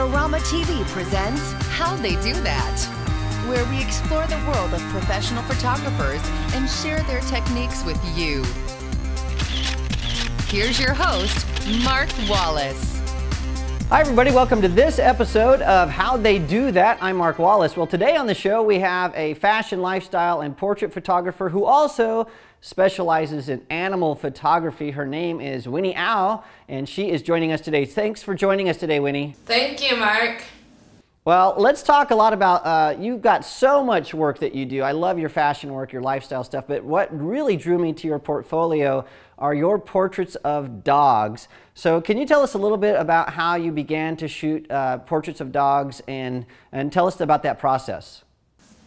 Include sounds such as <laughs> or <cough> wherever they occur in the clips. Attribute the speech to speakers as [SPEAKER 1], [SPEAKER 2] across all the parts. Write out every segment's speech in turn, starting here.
[SPEAKER 1] Adorama TV presents How They Do That, where we explore the world of professional photographers and share their techniques with you. Here's your host, Mark Wallace.
[SPEAKER 2] Hi, everybody. Welcome to this episode of How They Do That. I'm Mark Wallace. Well, today on the show, we have a fashion, lifestyle, and portrait photographer who also specializes in animal photography. Her name is Winnie Au, and she is joining us today. Thanks for joining us today, Winnie.
[SPEAKER 3] Thank you, Mark.
[SPEAKER 2] Well, let's talk a lot about, uh, you've got so much work that you do. I love your fashion work, your lifestyle stuff, but what really drew me to your portfolio are your portraits of dogs. So can you tell us a little bit about how you began to shoot uh, portraits of dogs and, and tell us about that process?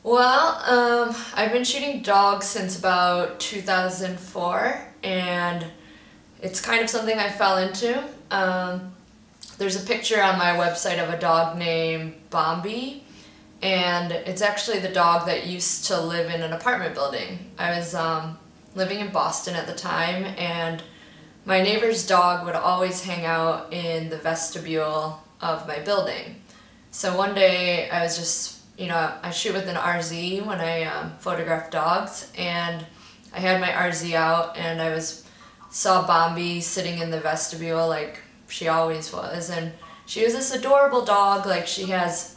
[SPEAKER 3] Well, um, I've been shooting dogs since about 2004, and it's kind of something I fell into. Um, there's a picture on my website of a dog named Bombi, and it's actually the dog that used to live in an apartment building. I was um, living in Boston at the time, and my neighbor's dog would always hang out in the vestibule of my building. So one day I was just you know, I shoot with an RZ when I um, photograph dogs, and I had my RZ out, and I was saw Bombi sitting in the vestibule like she always was, and she was this adorable dog. Like she has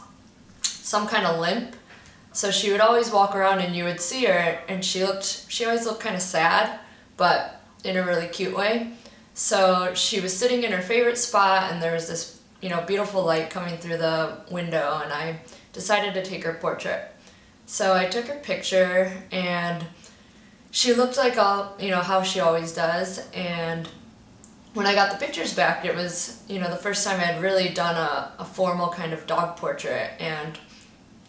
[SPEAKER 3] some kind of limp, so she would always walk around, and you would see her, and she looked, she always looked kind of sad, but in a really cute way. So she was sitting in her favorite spot, and there was this, you know, beautiful light coming through the window, and I decided to take her portrait. So I took her picture and she looked like all, you know, how she always does and when I got the pictures back it was, you know, the first time I had really done a, a formal kind of dog portrait and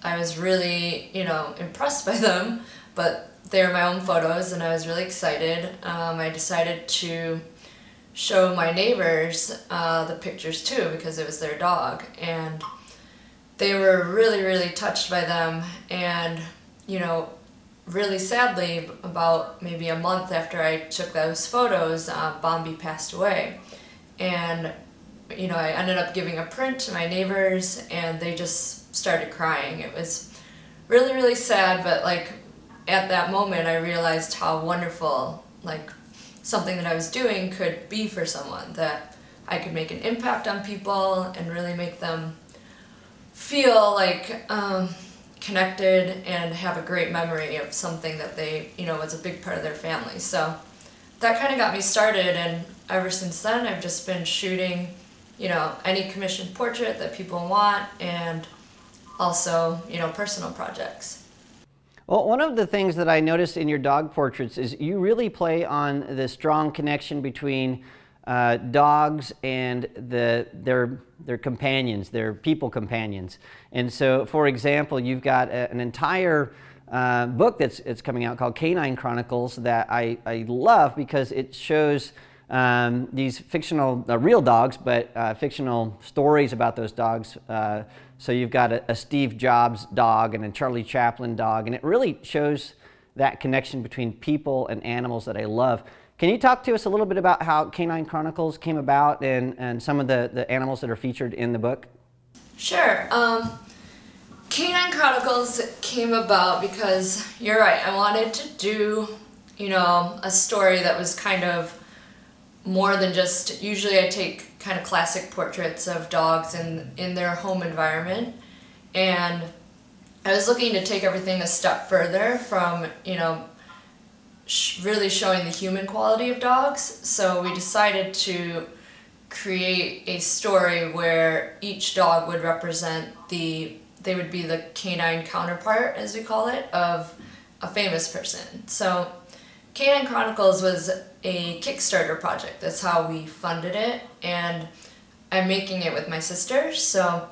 [SPEAKER 3] I was really, you know, impressed by them, but they were my own photos and I was really excited. Um, I decided to show my neighbors uh, the pictures too because it was their dog and they were really, really touched by them. And, you know, really sadly, about maybe a month after I took those photos, uh, Bombi passed away. And, you know, I ended up giving a print to my neighbors and they just started crying. It was really, really sad, but like at that moment I realized how wonderful, like, something that I was doing could be for someone, that I could make an impact on people and really make them feel like um, connected and have a great memory of something that they, you know, was a big part of their family. So that kind of got me started, and ever since then, I've just been shooting, you know, any commissioned portrait that people want, and also, you know, personal projects.
[SPEAKER 2] Well, one of the things that I noticed in your dog portraits is you really play on the strong connection between uh, dogs and the, their, their companions, their people companions. And so, for example, you've got a, an entire uh, book that's, that's coming out called Canine Chronicles that I, I love because it shows um, these fictional, uh, real dogs, but uh, fictional stories about those dogs. Uh, so you've got a, a Steve Jobs dog and a Charlie Chaplin dog, and it really shows that connection between people and animals that I love. Can you talk to us a little bit about how Canine Chronicles came about and, and some of the, the animals that are featured in the book?
[SPEAKER 3] Sure. Um, Canine Chronicles came about because you're right. I wanted to do, you know, a story that was kind of more than just. Usually, I take kind of classic portraits of dogs in in their home environment, and I was looking to take everything a step further from you know really showing the human quality of dogs. So we decided to create a story where each dog would represent the, they would be the canine counterpart, as we call it, of a famous person. So Canine Chronicles was a Kickstarter project. That's how we funded it. And I'm making it with my sister. So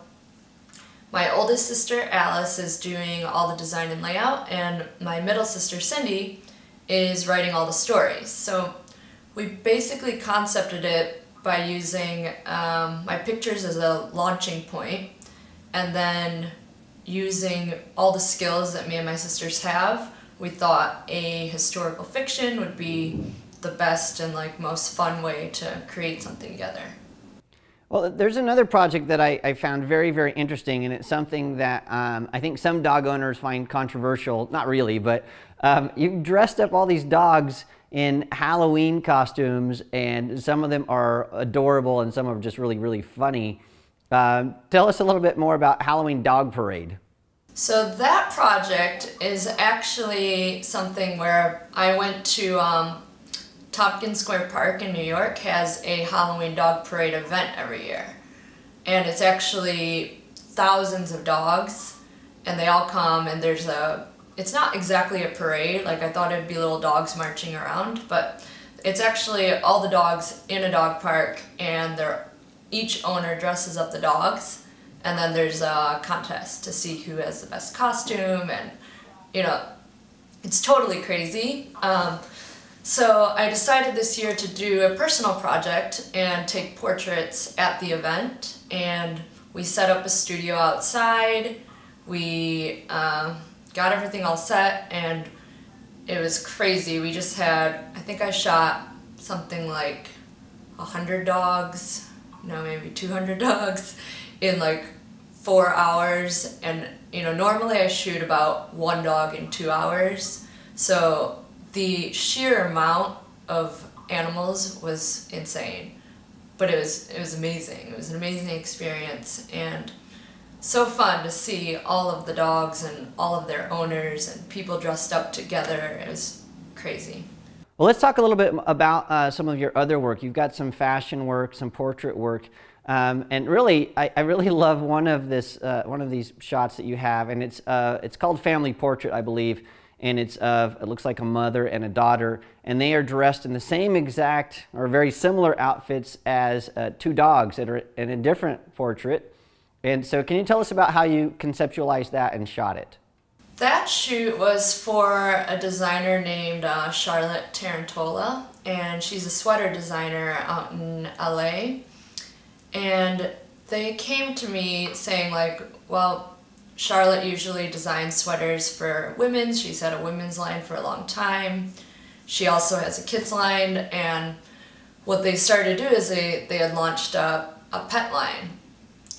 [SPEAKER 3] my oldest sister, Alice, is doing all the design and layout. And my middle sister, Cindy, is writing all the stories. So we basically concepted it by using um, my pictures as a launching point and then using all the skills that me and my sisters have. We thought a historical fiction would be the best and like most fun way to create something together.
[SPEAKER 2] Well, there's another project that I, I, found very, very interesting, and it's something that um, I think some dog owners find controversial. Not really, but um, you've dressed up all these dogs in Halloween costumes, and some of them are adorable, and some are just really, really funny. Um, tell us a little bit more about Halloween Dog Parade.
[SPEAKER 3] So that project is actually something where I went to um, Tompkins Square Park in New York has a Halloween dog parade event every year. And it's actually thousands of dogs and they all come and there's a it's not exactly a parade like I thought it'd be little dogs marching around but it's actually all the dogs in a dog park and they're each owner dresses up the dogs and then there's a contest to see who has the best costume and you know it's totally crazy. Um, so I decided this year to do a personal project and take portraits at the event and we set up a studio outside. We uh, got everything all set and it was crazy. We just had I think I shot something like a hundred dogs no maybe 200 <laughs> dogs in like four hours. And you know normally I shoot about one dog in two hours. So the sheer amount of animals was insane. But it was it was amazing. It was an amazing experience and so fun to see all of the dogs and all of their owners and people dressed up together. It was crazy.
[SPEAKER 2] Well let's talk a little bit about uh, some of your other work. You've got some fashion work some portrait work um, and really, I, I, really <laughs> love one of this, uh, one of these shots that you have, and it's uh, it's called Family Portrait, I believe, and it's of it looks like a mother and a daughter, and they are dressed in the same exact or very similar outfits as uh, two dogs that are in a different portrait. And so, can you tell us about how you conceptualized that and shot it?
[SPEAKER 3] That shoot was for a designer named uh, Charlotte Tarantola, and she's a sweater designer out in LA and they came to me saying like, well, Charlotte usually designs sweaters for women. She's had a women's line for a long time. She also has a kids line and what they started to do is they, they had launched a, a pet line.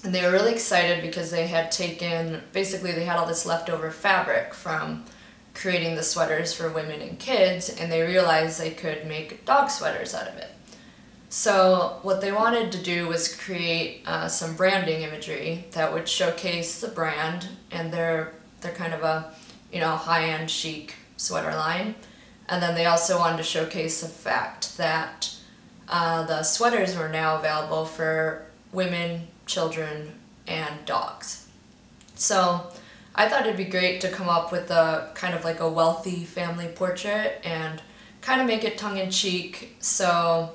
[SPEAKER 3] And they were really excited because they had taken, basically they had all this leftover fabric from creating the sweaters for women and kids and they realized they could make dog sweaters out of it. So what they wanted to do was create uh, some branding imagery that would showcase the brand and they're, they're kind of a you know high-end chic sweater line. And then they also wanted to showcase the fact that uh, the sweaters were now available for women, children, and dogs. So I thought it'd be great to come up with a kind of like a wealthy family portrait and kind of make it tongue-in-cheek so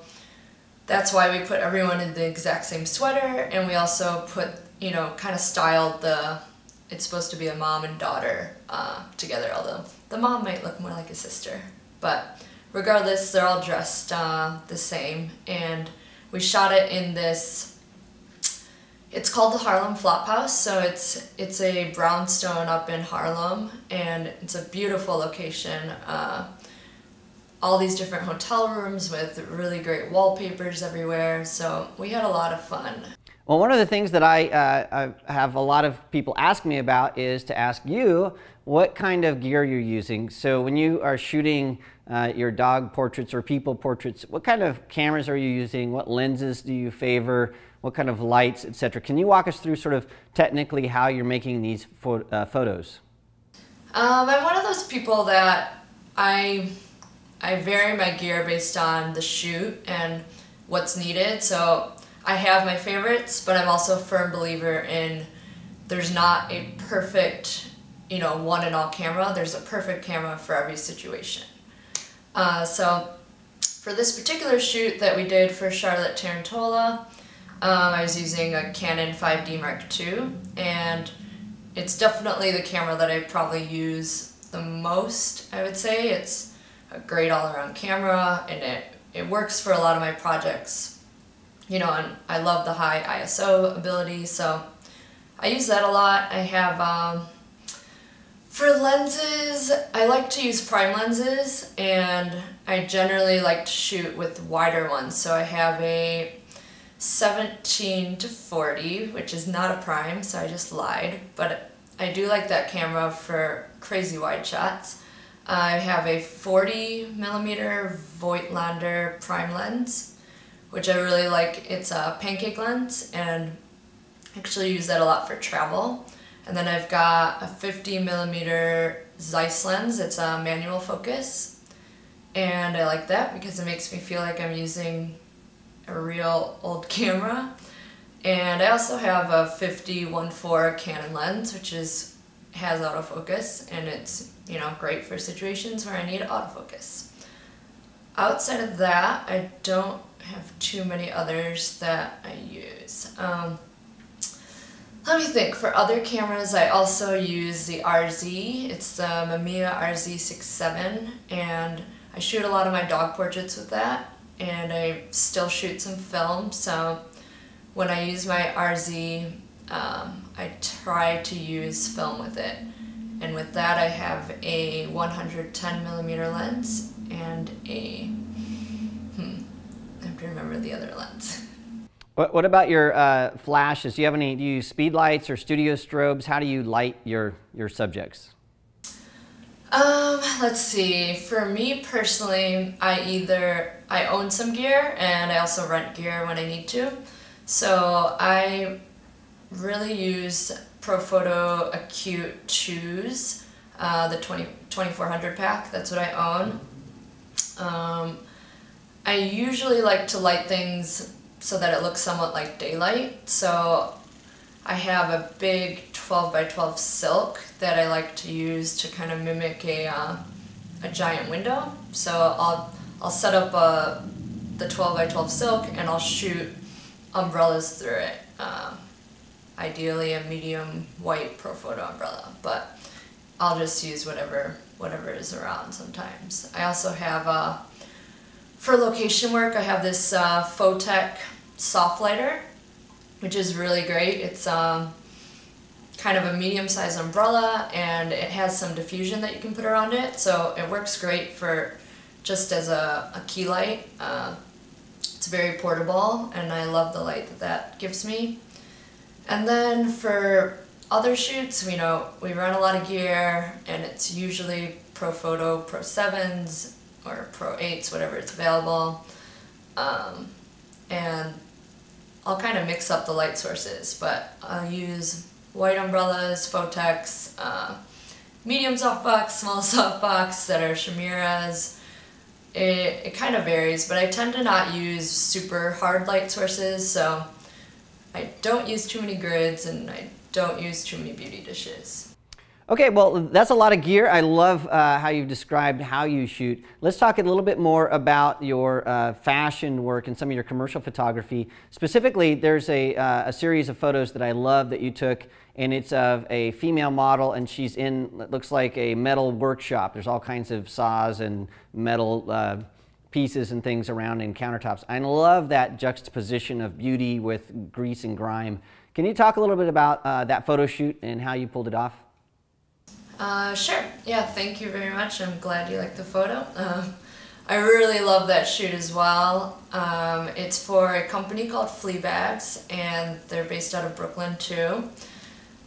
[SPEAKER 3] that's why we put everyone in the exact same sweater and we also put, you know, kind of styled the, it's supposed to be a mom and daughter uh, together, although the mom might look more like a sister. But regardless, they're all dressed uh, the same and we shot it in this it's called the Harlem Flop House, so it's it's a brownstone up in Harlem, and it's a beautiful location. Uh, all these different hotel rooms with really great wallpapers everywhere. So we had a lot of fun.
[SPEAKER 2] Well, one of the things that I, uh, I have a lot of people ask me about is to ask you what kind of gear you're using. So when you are shooting uh, your dog portraits or people portraits, what kind of cameras are you using? What lenses do you favor? What kind of lights, etc.? Can you walk us through sort of technically how you're making these uh, photos?
[SPEAKER 3] Um, I'm one of those people that I I vary my gear based on the shoot and what's needed. So I have my favorites, but I'm also a firm believer in there's not a perfect, you know, one and all camera. There's a perfect camera for every situation. Uh, so for this particular shoot that we did for Charlotte Tarantola, um, I was using a Canon 5D Mark II, and it's definitely the camera that I probably use the most, I would say. It's a great all-around camera and it, it works for a lot of my projects. You know, and I love the high ISO ability, so I use that a lot. I have, um, for lenses, I like to use prime lenses and I generally like to shoot with wider ones. So I have a 17 to 40, which is not a prime, so I just lied, but I do like that camera for crazy wide shots. I have a 40 millimeter Voigtlander prime lens, which I really like. It's a pancake lens and I actually use that a lot for travel. And then I've got a 50 millimeter Zeiss lens. It's a manual focus. And I like that because it makes me feel like I'm using a real old camera. And I also have a 50-1.4 Canon lens, which is has autofocus, and it's you know great for situations where I need autofocus. Outside of that, I don't have too many others that I use. Um, let me think. For other cameras, I also use the RZ. It's the Mamiya RZ67, and I shoot a lot of my dog portraits with that, and I still shoot some film. So when I use my RZ, um, I try to use film with it. And with that, I have a 110 millimeter lens and a, hmm, I have to remember the other lens.
[SPEAKER 2] What, what about your uh, flashes? Do you have any, do you use speed lights or studio strobes? How do you light your, your subjects?
[SPEAKER 3] Um, let's see. For me personally, I either, I own some gear and I also rent gear when I need to. So I really use Profoto Acute2s, uh, the 20, 2400 pack, that's what I own. Um, I usually like to light things so that it looks somewhat like daylight. So I have a big 12 by 12 silk that I like to use to kind of mimic a, uh, a giant window. So I'll, I'll set up a, uh, the 12 by 12 silk and I'll shoot umbrellas through it. Um, ideally a medium white Profoto umbrella, but I'll just use whatever whatever is around sometimes. I also have, uh, for location work, I have this uh, soft lighter, which is really great. It's um, kind of a medium-sized umbrella and it has some diffusion that you can put around it, so it works great for just as a, a key light. Uh, it's very portable and I love the light that that gives me. And then for other shoots, you know, we run a lot of gear and it's usually Profoto Pro 7s or Pro 8s, whatever it's available. Um, and I'll kind of mix up the light sources, but I'll use white umbrellas, Photeks, uh, medium softbox, small <laughs> softbox that are Chimeras, it, it kind of varies, but I tend to not use super hard light sources, so I don't use too many grids and I don't use too many beauty dishes.
[SPEAKER 2] Okay, well, that's a lot of gear. I love uh, how you've described how you shoot. Let's talk a little bit more about your uh, fashion work and some of your commercial photography. Specifically, there's a, uh, a series of photos that I love that you took and it's of a female model and she's in it looks like a metal workshop there's all kinds of saws and metal uh, pieces and things around in countertops i love that juxtaposition of beauty with grease and grime can you talk a little bit about uh, that photo shoot and how you pulled it off
[SPEAKER 3] uh, sure yeah thank you very much i'm glad you like the photo um, I really love that shoot as well. Um, it's for a company called Fleabags and they're based out of Brooklyn too.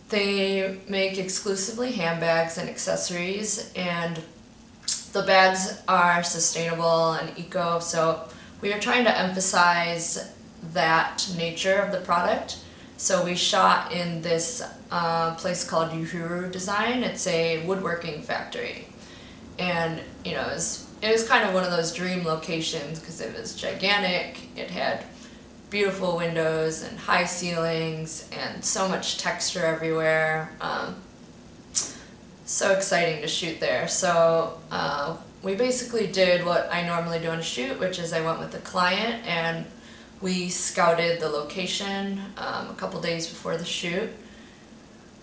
[SPEAKER 3] They make exclusively handbags and accessories and the bags are sustainable and eco so we are trying to emphasize that nature of the product. So we shot in this uh, place called Uhuru Design. It's a woodworking factory. And, you know, it was, it was kind of one of those dream locations because it was gigantic. It had beautiful windows and high ceilings and so much texture everywhere. Um, so exciting to shoot there. So uh, we basically did what I normally do on a shoot, which is I went with the client and we scouted the location um, a couple days before the shoot.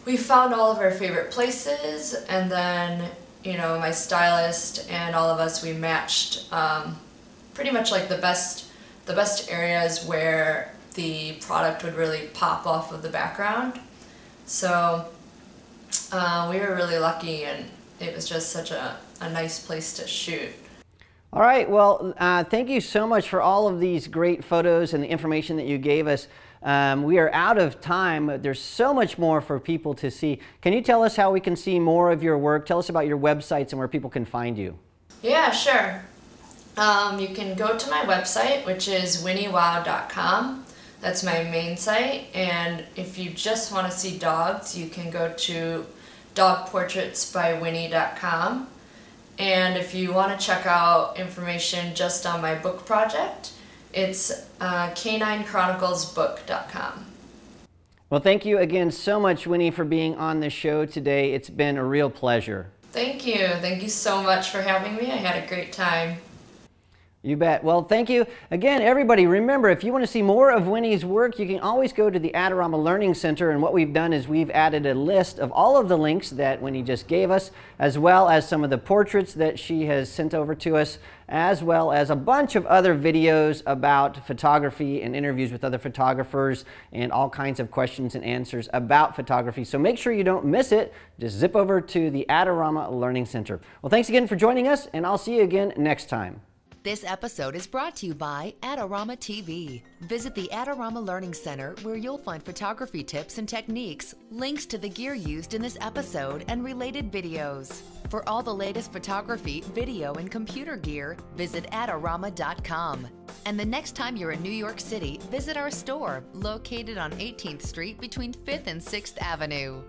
[SPEAKER 3] We found all of our favorite places and then, you know, my stylist and all of us, we matched um, pretty much like the best the best areas where the product would really pop off of the background. So uh, we were really lucky and it was just such a, a nice place to shoot.
[SPEAKER 2] All right, well, uh, thank you so much for all of these great photos and the information that you gave us. Um, we are out of time. There's so much more for people to see. Can you tell us how we can see more of your work? Tell us about your websites and where people can find you.
[SPEAKER 3] Yeah, sure. Um, you can go to my website, which is winnieau.com. That's my main site. And if you just want to see dogs, you can go to dogportraitsbywinnie.com. And if you want to check out information just on my book project, it's uh, caninechroniclesbook.com.
[SPEAKER 2] Well, thank you again so much, Winnie, for being on the show today. It's been a real pleasure.
[SPEAKER 3] Thank you. Thank you so much for having me. I had a great time.
[SPEAKER 2] You bet. Well, thank you. Again, everybody, remember, if you want to see more of Winnie's work, you can always go to the Adorama Learning Center. And what we've done is we've added a list of all of the links that Winnie just gave us, as well as some of the portraits that she has sent over to us, as well as a bunch of other videos about photography and interviews with other photographers and all kinds of questions and answers about photography. So make sure you don't miss it. Just zip over to the Adorama Learning Center. Well, thanks again for joining us, and I'll see you again next time.
[SPEAKER 1] This episode is brought to you by Adorama TV. Visit the Adorama Learning Center where you'll find photography tips and techniques, links to the gear used in this episode, and related videos. For all the latest photography, video, and computer gear, visit Adorama.com. And the next time you're in New York City, visit our store located on 18th Street between 5th and 6th Avenue.